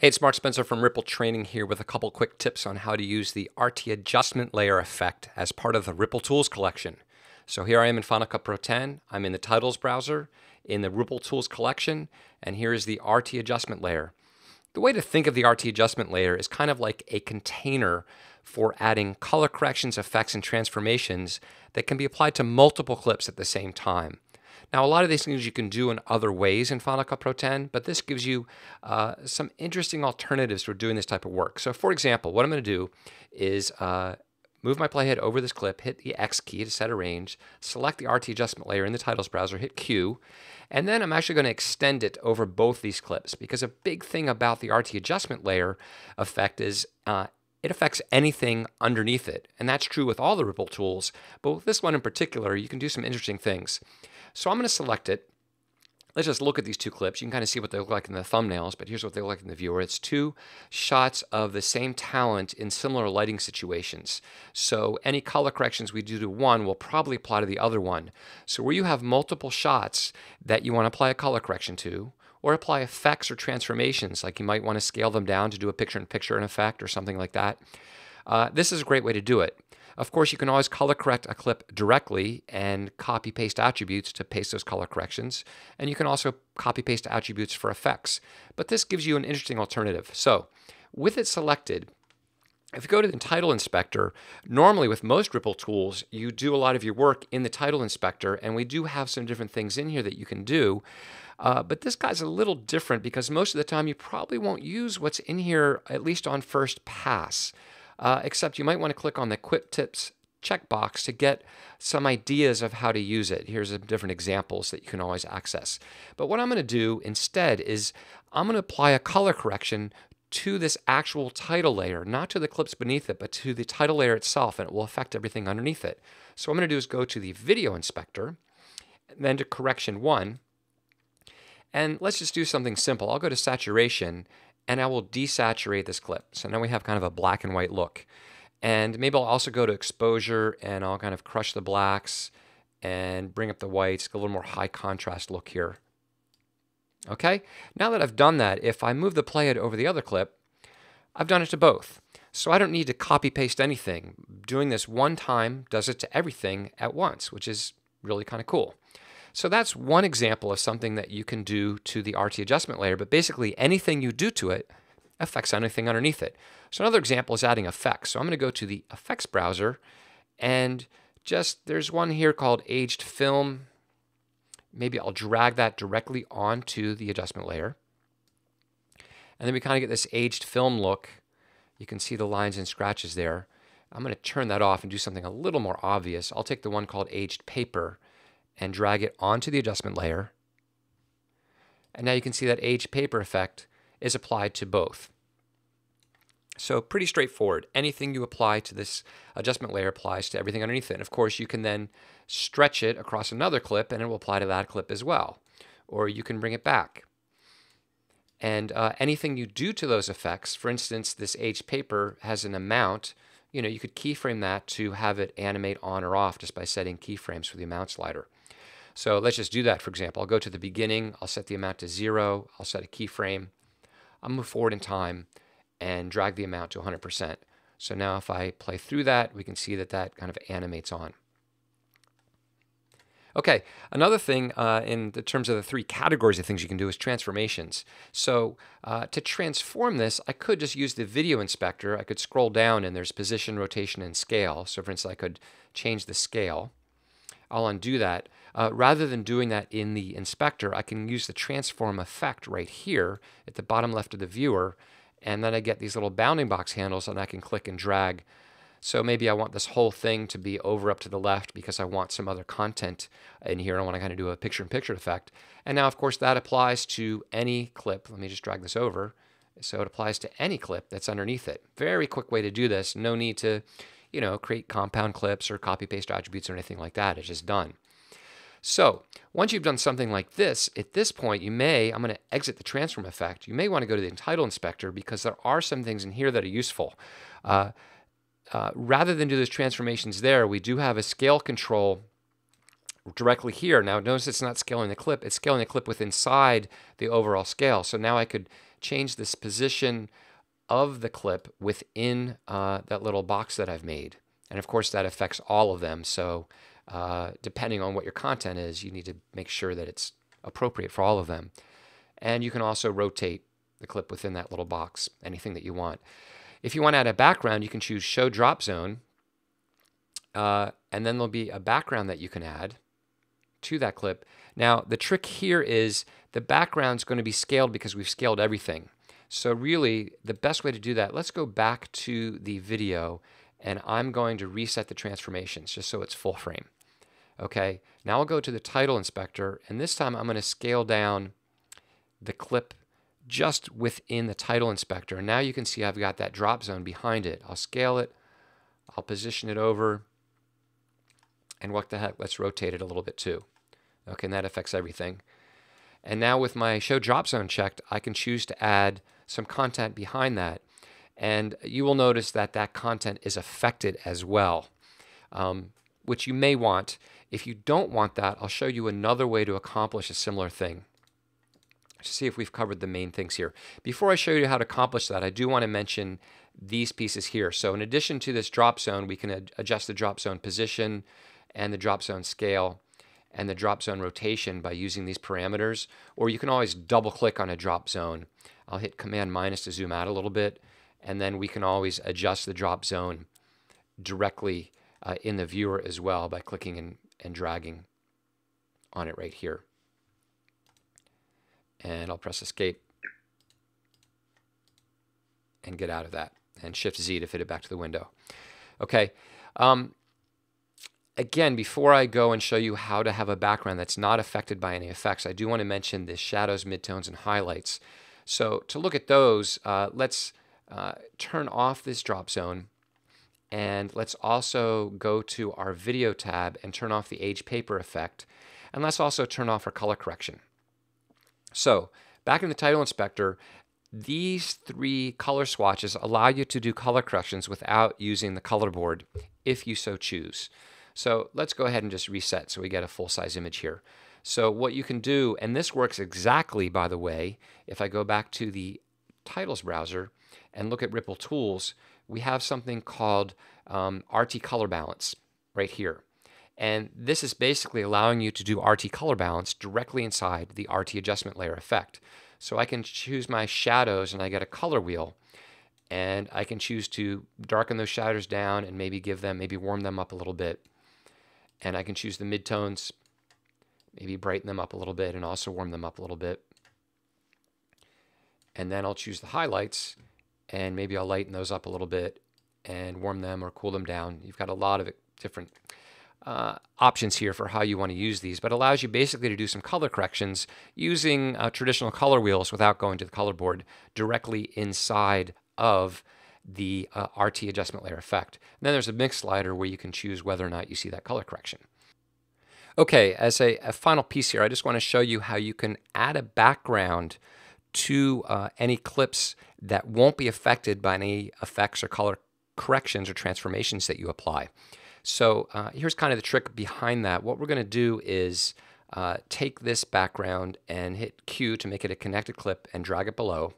Hey, it's Mark Spencer from Ripple Training here with a couple quick tips on how to use the RT adjustment layer effect as part of the Ripple Tools collection. So here I am in Final Cut Pro 10. I'm in the Titles browser in the Ripple Tools collection, and here is the RT adjustment layer. The way to think of the RT adjustment layer is kind of like a container for adding color corrections, effects, and transformations that can be applied to multiple clips at the same time. Now, a lot of these things you can do in other ways in Final Cut Pro 10, but this gives you uh, some interesting alternatives for doing this type of work. So, for example, what I'm going to do is uh, move my playhead over this clip, hit the X key to set a range, select the RT adjustment layer in the titles browser, hit Q, and then I'm actually going to extend it over both these clips because a big thing about the RT adjustment layer effect is uh, it affects anything underneath it. And that's true with all the Ripple tools, but with this one in particular, you can do some interesting things. So I'm going to select it. Let's just look at these two clips. You can kind of see what they look like in the thumbnails, but here's what they look like in the viewer. It's two shots of the same talent in similar lighting situations. So any color corrections we do to one will probably apply to the other one. So where you have multiple shots that you want to apply a color correction to, or apply effects or transformations, like you might want to scale them down to do a picture-in-picture -picture effect or something like that, uh, this is a great way to do it. Of course, you can always color correct a clip directly and copy paste attributes to paste those color corrections. And you can also copy paste attributes for effects. But this gives you an interesting alternative. So with it selected, if you go to the title inspector, normally with most Ripple tools, you do a lot of your work in the title inspector, and we do have some different things in here that you can do. Uh, but this guy's a little different because most of the time you probably won't use what's in here, at least on first pass uh, except you might want to click on the Quick Tips checkbox to get some ideas of how to use it. Here's some different examples that you can always access. But what I'm going to do instead is I'm going to apply a color correction to this actual title layer, not to the clips beneath it, but to the title layer itself, and it will affect everything underneath it. So what I'm going to do is go to the video inspector, then to correction one, and let's just do something simple. I'll go to saturation and I will desaturate this clip. So now we have kind of a black and white look. And maybe I'll also go to exposure and I'll kind of crush the blacks and bring up the whites, a little more high contrast look here. Okay, now that I've done that, if I move the playhead over the other clip, I've done it to both. So I don't need to copy paste anything. Doing this one time does it to everything at once, which is really kind of cool. So that's one example of something that you can do to the RT adjustment layer, but basically anything you do to it affects anything underneath it. So another example is adding effects. So I'm going to go to the effects browser and just there's one here called aged film. Maybe I'll drag that directly onto the adjustment layer. And then we kind of get this aged film look. You can see the lines and scratches there. I'm going to turn that off and do something a little more obvious. I'll take the one called aged paper and drag it onto the adjustment layer. And now you can see that aged paper effect is applied to both. So pretty straightforward. Anything you apply to this adjustment layer applies to everything underneath it. And of course, you can then stretch it across another clip and it will apply to that clip as well. Or you can bring it back. And uh, anything you do to those effects, for instance, this aged paper has an amount, you know, you could keyframe that to have it animate on or off just by setting keyframes for the amount slider. So let's just do that, for example. I'll go to the beginning, I'll set the amount to zero, I'll set a keyframe, I'll move forward in time and drag the amount to 100%. So now if I play through that, we can see that that kind of animates on. Okay, another thing uh, in the terms of the three categories of things you can do is transformations. So uh, to transform this, I could just use the video inspector. I could scroll down and there's position, rotation, and scale. So for instance, I could change the scale. I'll undo that. Uh, rather than doing that in the inspector, I can use the transform effect right here at the bottom left of the viewer, and then I get these little bounding box handles and I can click and drag. So maybe I want this whole thing to be over up to the left because I want some other content in here. I want to kind of do a picture-in-picture -picture effect. And now, of course, that applies to any clip. Let me just drag this over. So it applies to any clip that's underneath it. Very quick way to do this. No need to, you know, create compound clips or copy paste attributes or anything like that. It's just done. So once you've done something like this, at this point, you may, I'm going to exit the transform effect. You may want to go to the title inspector because there are some things in here that are useful. Uh, uh, rather than do those transformations there, we do have a scale control directly here. Now notice it's not scaling the clip, it's scaling the clip with inside the overall scale. So now I could change this position of the clip within uh, that little box that I've made. And of course, that affects all of them. So uh, depending on what your content is, you need to make sure that it's appropriate for all of them. And you can also rotate the clip within that little box, anything that you want. If you want to add a background, you can choose Show Drop Zone. Uh, and then there'll be a background that you can add to that clip. Now, the trick here is the background's going to be scaled because we've scaled everything. So really, the best way to do that, let's go back to the video and I'm going to reset the transformations just so it's full frame. Okay, now I'll go to the title inspector and this time I'm going to scale down the clip just within the title inspector. And now you can see I've got that drop zone behind it. I'll scale it, I'll position it over, and what the heck, let's rotate it a little bit too. Okay, and that affects everything. And now with my show drop zone checked, I can choose to add some content behind that. And you will notice that that content is affected as well, um, which you may want. If you don't want that, I'll show you another way to accomplish a similar thing. To see if we've covered the main things here. Before I show you how to accomplish that, I do want to mention these pieces here. So in addition to this drop zone, we can ad adjust the drop zone position and the drop zone scale and the drop zone rotation by using these parameters, or you can always double click on a drop zone. I'll hit Command minus to zoom out a little bit, and then we can always adjust the drop zone directly uh, in the viewer as well by clicking and, and dragging on it right here. And I'll press escape and get out of that, and Shift Z to fit it back to the window. Okay. Um, again, before I go and show you how to have a background that's not affected by any effects, I do want to mention the shadows, midtones, and highlights. So to look at those, uh, let's uh, turn off this drop zone and let's also go to our video tab and turn off the age paper effect. And let's also turn off our color correction. So back in the title inspector, these three color swatches allow you to do color corrections without using the color board if you so choose. So let's go ahead and just reset so we get a full-size image here. So what you can do, and this works exactly, by the way, if I go back to the titles browser and look at Ripple Tools, we have something called um, RT Color Balance right here. And this is basically allowing you to do RT color balance directly inside the RT adjustment layer effect. So I can choose my shadows and I get a color wheel and I can choose to darken those shadows down and maybe give them, maybe warm them up a little bit and I can choose the midtones, maybe brighten them up a little bit and also warm them up a little bit. And then I'll choose the highlights and maybe I'll lighten those up a little bit and warm them or cool them down. You've got a lot of different uh, options here for how you want to use these, but allows you basically to do some color corrections using uh, traditional color wheels without going to the color board directly inside of the uh, RT adjustment layer effect. And then there's a mix slider where you can choose whether or not you see that color correction. Okay, as a, a final piece here, I just want to show you how you can add a background to uh, any clips that won't be affected by any effects or color corrections or transformations that you apply. So uh, here's kind of the trick behind that. What we're going to do is uh, take this background and hit Q to make it a connected clip and drag it below.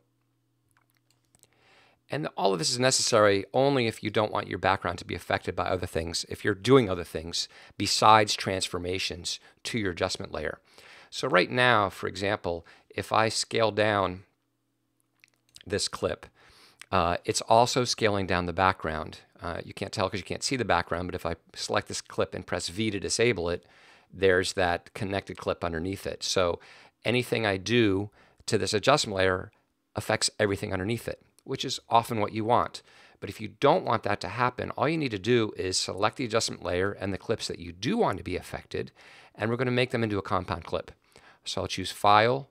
And all of this is necessary only if you don't want your background to be affected by other things, if you're doing other things besides transformations to your adjustment layer. So right now, for example, if I scale down this clip, uh, it's also scaling down the background. Uh, you can't tell because you can't see the background, but if I select this clip and press V to disable it, there's that connected clip underneath it. So anything I do to this adjustment layer affects everything underneath it which is often what you want. But if you don't want that to happen, all you need to do is select the adjustment layer and the clips that you do want to be affected, and we're going to make them into a compound clip. So I'll choose File,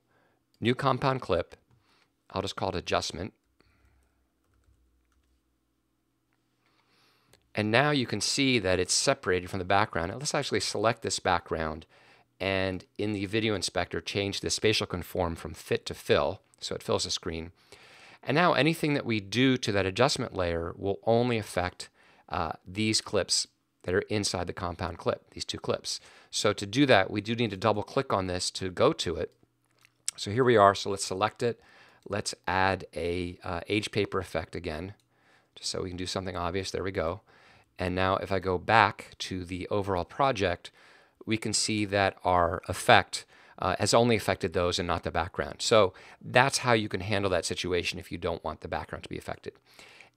New Compound Clip. I'll just call it Adjustment. And now you can see that it's separated from the background. Now let's actually select this background and in the video inspector change the spatial conform from fit to fill so it fills the screen. And now anything that we do to that adjustment layer will only affect uh, these clips that are inside the compound clip, these two clips. So to do that, we do need to double click on this to go to it. So here we are. So let's select it. let's add a uh, age paper effect again, just so we can do something obvious. There we go. And now if I go back to the overall project, we can see that our effect uh, has only affected those and not the background. So that's how you can handle that situation if you don't want the background to be affected.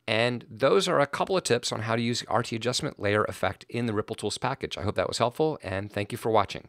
And those are a couple of tips on how to use the RT adjustment layer effect in the Ripple Tools package. I hope that was helpful and thank you for watching.